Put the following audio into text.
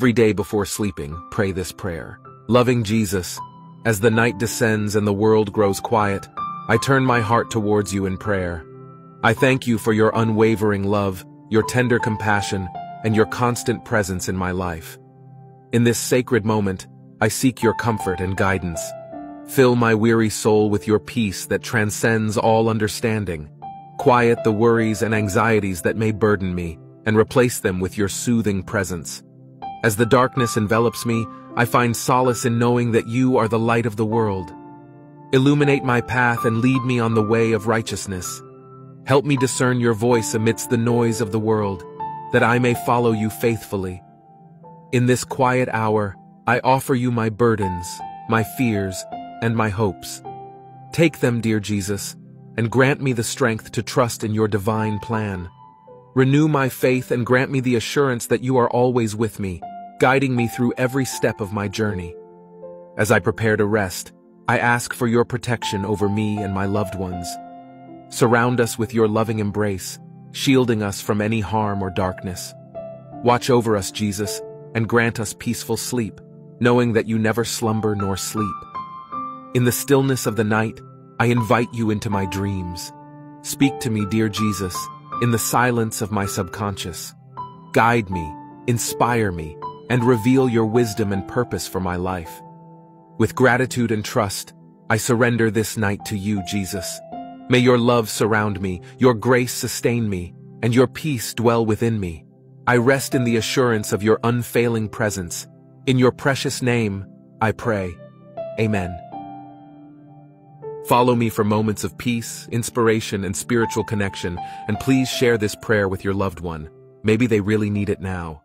Every day before sleeping, pray this prayer. Loving Jesus, as the night descends and the world grows quiet, I turn my heart towards you in prayer. I thank you for your unwavering love, your tender compassion, and your constant presence in my life. In this sacred moment, I seek your comfort and guidance. Fill my weary soul with your peace that transcends all understanding. Quiet the worries and anxieties that may burden me, and replace them with your soothing presence. As the darkness envelops me, I find solace in knowing that you are the light of the world. Illuminate my path and lead me on the way of righteousness. Help me discern your voice amidst the noise of the world, that I may follow you faithfully. In this quiet hour, I offer you my burdens, my fears, and my hopes. Take them, dear Jesus, and grant me the strength to trust in your divine plan. Renew my faith and grant me the assurance that you are always with me, guiding me through every step of my journey. As I prepare to rest, I ask for your protection over me and my loved ones. Surround us with your loving embrace, shielding us from any harm or darkness. Watch over us, Jesus, and grant us peaceful sleep, knowing that you never slumber nor sleep. In the stillness of the night, I invite you into my dreams. Speak to me, dear Jesus, in the silence of my subconscious. Guide me, inspire me, and reveal your wisdom and purpose for my life. With gratitude and trust, I surrender this night to you, Jesus. May your love surround me, your grace sustain me, and your peace dwell within me. I rest in the assurance of your unfailing presence. In your precious name, I pray. Amen. Follow me for moments of peace, inspiration, and spiritual connection, and please share this prayer with your loved one. Maybe they really need it now.